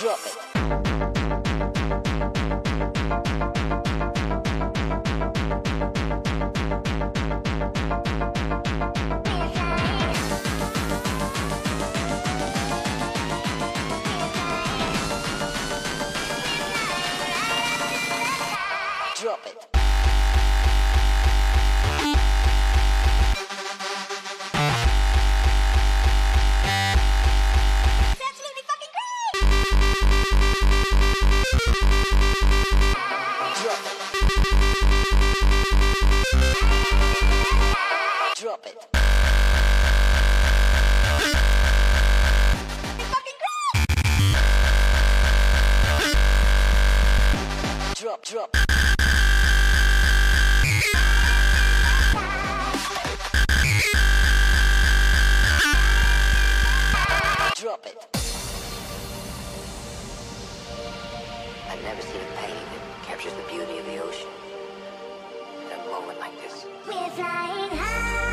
Drop it. Drop it. Drop it. Drop, drop. Drop it. Never seen a painting that captures the beauty of the ocean. In a moment like this. We're flying high,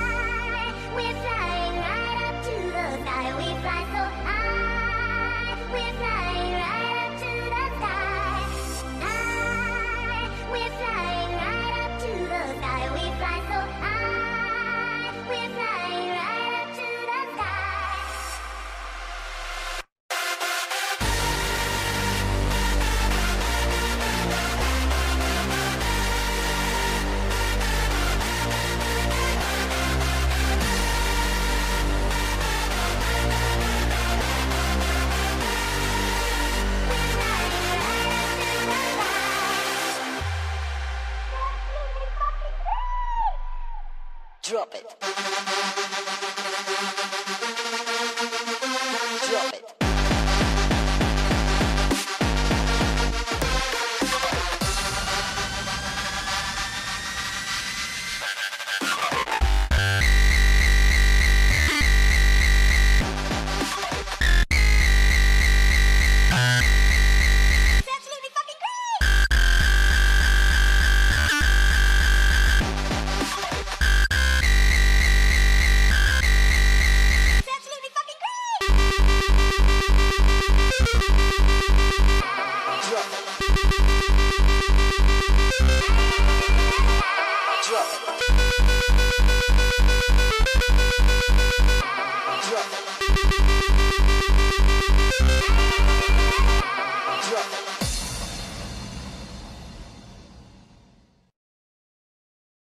Drop it. Drop